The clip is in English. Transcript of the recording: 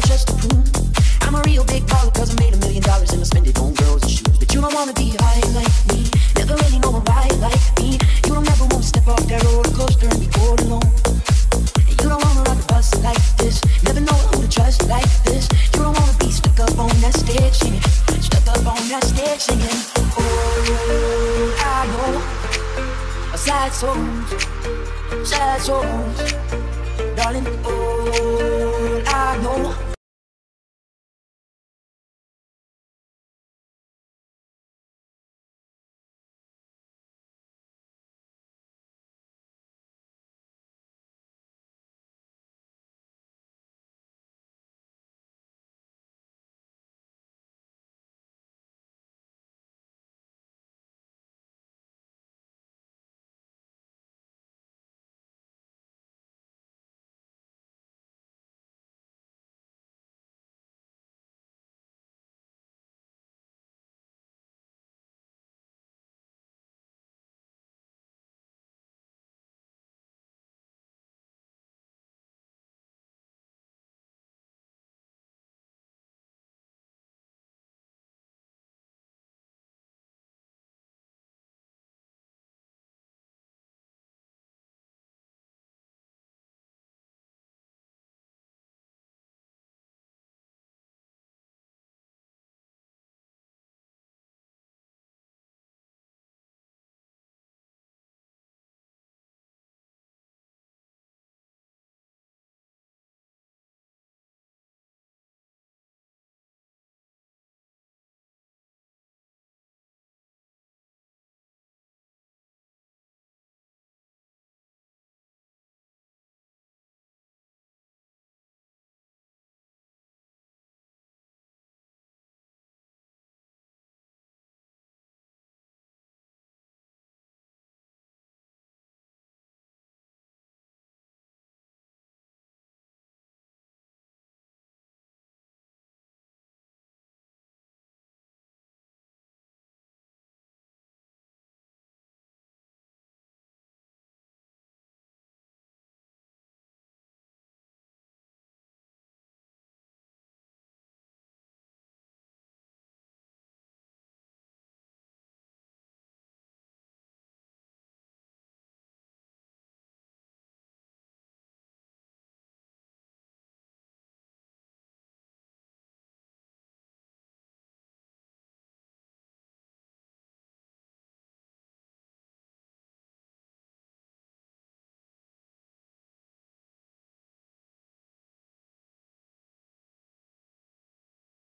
just a prove I'm a real big baller cause I made a million dollars and I spend it on girls and shoes. But you don't wanna be high like me, never really know a ride like me. You don't ever wanna step off that roller coaster and be all alone. And you don't wanna ride the bus like this, never know who to trust like this. You don't wanna be stuck up on that stage singing, stuck up on that stage singing. Oh, I know, sad songs, sad songs, darling. Oh.